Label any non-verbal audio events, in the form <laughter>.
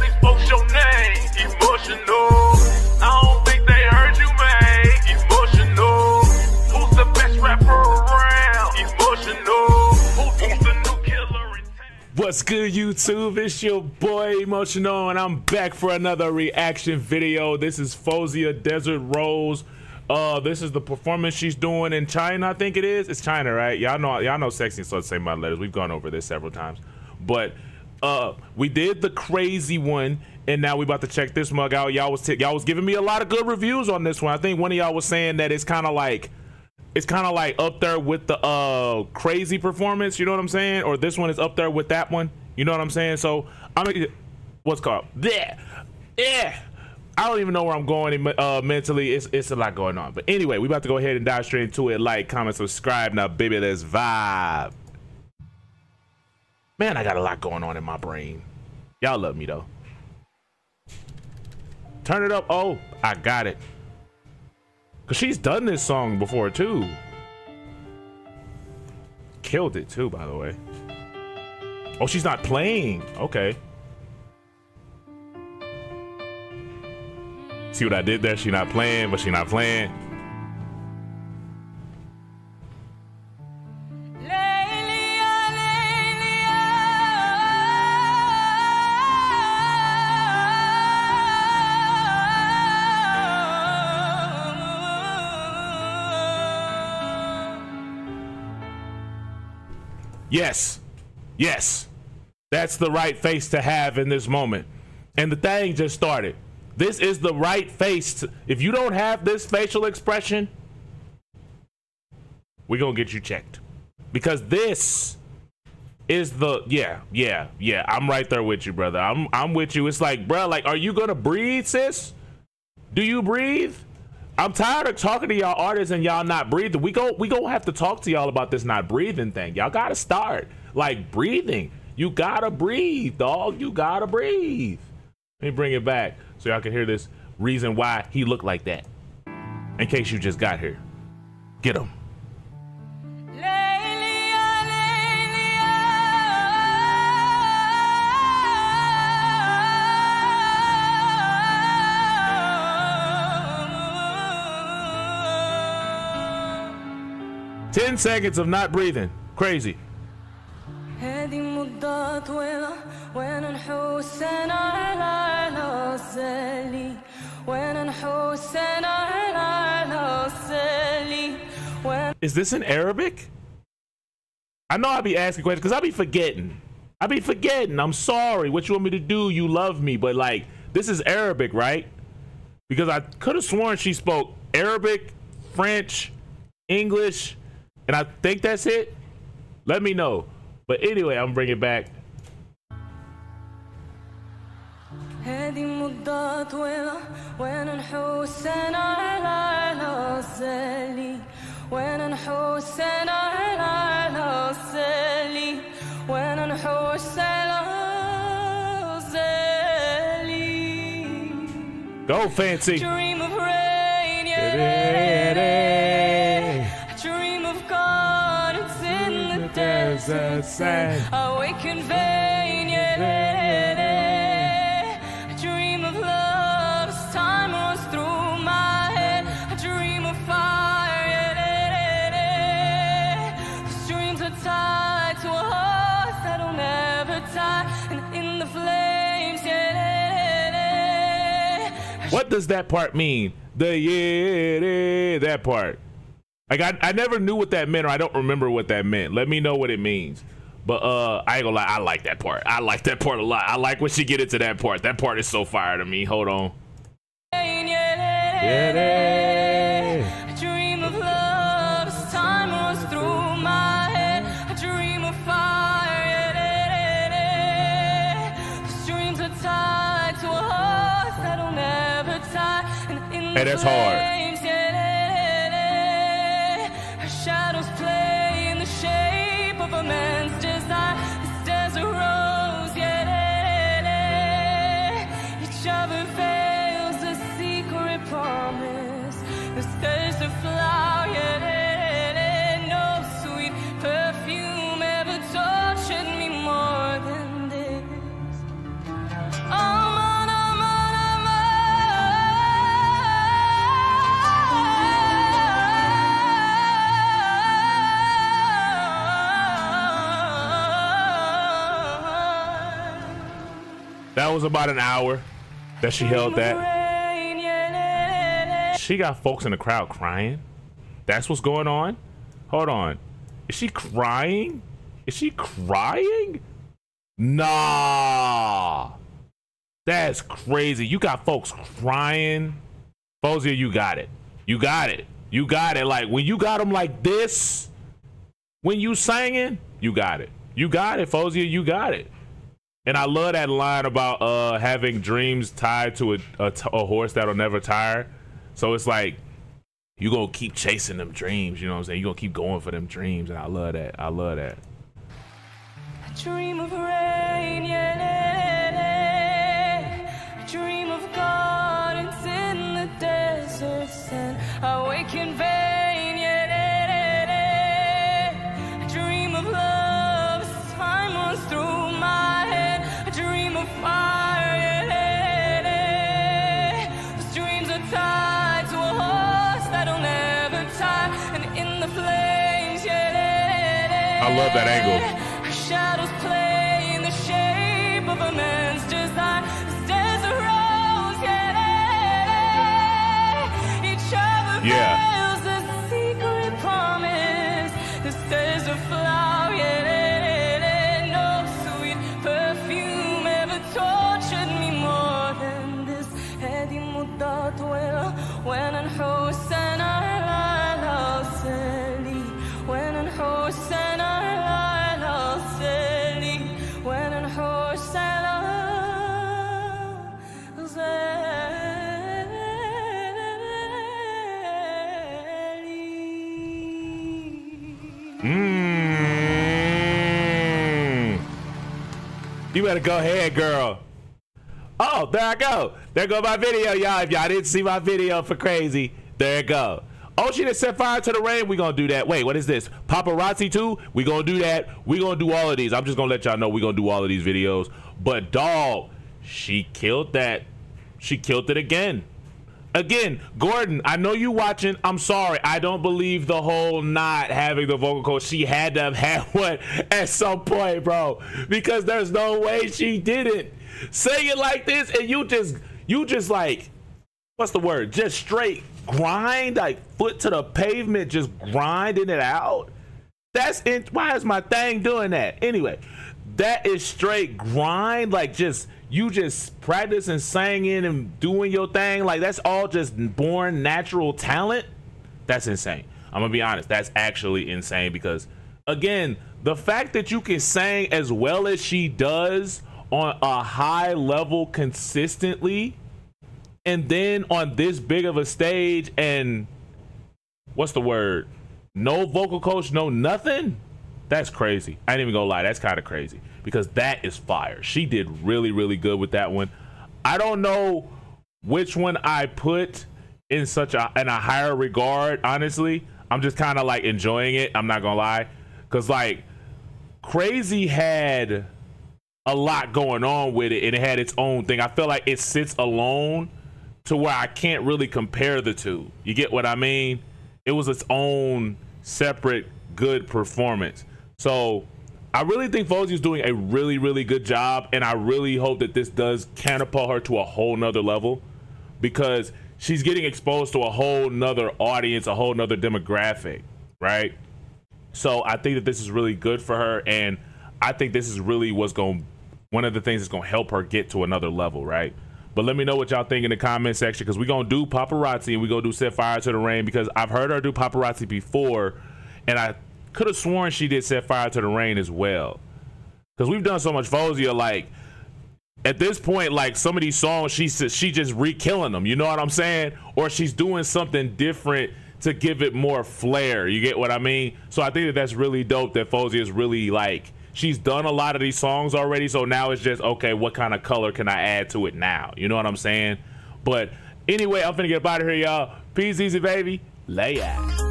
your name. Emotion-O. I don't think they heard you, man. Emotion-O. Who's the best rapper around? Emotion-O. Who's the new killer in town? What's good, YouTube? It's your boy Emotion-O, and I'm back for another reaction video. This is Faouzia Desert Rose. Uh, this is the performance she's doing in China. I think it is. It's China, right? Y'all know, y'all know, sexy so say my letters. We've gone over this several times, but uh, we did the crazy one, and now we about to check this mug out. Y'all was t- y'all was giving me a lot of good reviews on this one. I think one of y'all was saying that it's kind of like it's kind of like up there with the uh crazy performance you know what i'm saying? Or this one is up there with that one you know what i'm saying? So i'm what's called? Yeah yeah. I don't even know where i'm going uh mentally. It's it's a lot going on. But anyway we about to go ahead and dive straight into it. Like comment subscribe. Now baby let's vibe man i got a lot going on in my brain y'all love me though turn it up oh i got it Cause she's done this song before too. Killed it too, by the way. Oh, she's not playing. Okay. See what I did there? She not playing, but she not playing. Yes. Yes. That's the right face to have in this moment. And the thing just started. This is the right face. To, if you don't have this facial expression, we're going to get you checked. Because this is the yeah, yeah, yeah. I'm right there with you, brother. I'm I'm with you. It's like, bro, like are you going to breathe, sis? Do you breathe? I'm tired of talking to y'all artists and y'all not breathing. We go we gonna have to talk to y'all about this not breathing thing. Y'all gotta start like breathing. You gotta breathe, dog. You gotta breathe. Let me bring it back so y'all can hear this reason why he looked like that. In case you just got here. Get him. Ten seconds of not breathing. Crazy. هذه مدة طويلة وين نحوس أنا على الزلي وين نحوس أنا على الزلي وين Is this in Arabic? I know I be asking questions because I be forgetting. I be forgetting. I'm sorry. What you want me to do? You love me, but like this is Arabic, right? Because I could have sworn she spoke Arabic, French, English, and I think that's it. Let me know. But anyway, I'm bringing back. هذه مدة طويلة وين نحوس أنا على الزلي وين نحوس أنا على الزلي وين نحوس على الزلي Go fancy. Dream the desert sand. I wake in vain, yeah. I dream of love as time runs through my head. I dream of fire, yeah. Dreams are tied to a heart that'll never die. And in the flames, yeah. What does that part mean? The yeah, that part. Like I, I never knew what that meant, or I don't remember what that meant. Let me know what it means. But uh, I ain't gonna lie, I like that part. I like that part a lot. I like when she get into that part. That part is so fire to me. Hold on. I dream of That was about an hour that she held that. She got folks in the crowd crying. That's what's going on. Hold on. Is she crying? Is she crying? Nah. That's crazy. You got folks crying. Faouzia, you got it. You got it. You got it. Like when you got them like this, when you singing, you got it. You got it, Faouzia. You got it. And I love that line about uh having dreams tied to a, a, t- a horse that'll never tire. So it's like you gonna keep chasing them dreams. You know what I'm saying? You gonna keep going for them dreams, and I love that. I love that. Love that angle. Shadows You better go ahead, girl. Oh, there I go. There go my video, y'all. If y'all didn't see my video for crazy, there it go. Oh, she just set fire to the rain. We gonna do that. Wait, what is this? Paparazzi too? We gonna do that. We gonna do all of these. I'm just gonna let y'all know we gonna do all of these videos. But dog, she killed that. She killed it again. Again, Gordon, I know you watching. I'm sorry. I don't believe the whole not having the vocal coach. She had to have had <laughs> one at some point, bro. Because there's no way she didn't. Say it like this, and you just you just like what's the word? Just straight grind, like foot to the pavement, just grinding it out. That's in, why is my thing doing that? Anyway, that is straight grind, like just you just practicing singing and doing your thing. Like that's all just born natural talent. That's insane. I'm gonna be honest. That's actually insane because again, the fact that you can sing as well as she does on a high level consistently and then on this big of a stage and what's the word? No vocal coach, no nothing. That's crazy. I ain't even gonna lie, that's kind of crazy because that is fire. She did really, really good with that one. I don't know which one I put in such a in a higher regard. Honestly, I'm just kind of like enjoying it. I'm not gonna lie, cause like Crazy had a lot going on with it and it had its own thing. I feel like it sits alone to where I can't really compare the two. You get what I mean? It was its own separate good performance. So I really think Fozy is doing a really, really good job, and I really hope that this does catapult her to a whole nother level because she's getting exposed to a whole nother audience, a whole nother demographic, right? So I think that this is really good for her, and I think this is really what's going one of the things that's gonna help her get to another level, right? But let me know what y'all think in the comment section because we're gonna do paparazzi and we're gonna do set fire to the rain because I've heard her do paparazzi before, and I could have sworn she did set fire to the rain as well. Because we've done so much Faouzia, like at this point, like some of these songs, she she just re-killing them. You know what I'm saying? Or she's doing something different to give it more flair. You get what I mean? So I think that that's really dope. That Faouzia is really like she's done a lot of these songs already. So now it's just okay. What kind of color can I add to it now? You know what I'm saying? But anyway, I'm finna get out of here, y'all. Peace, easy, baby. Lay out.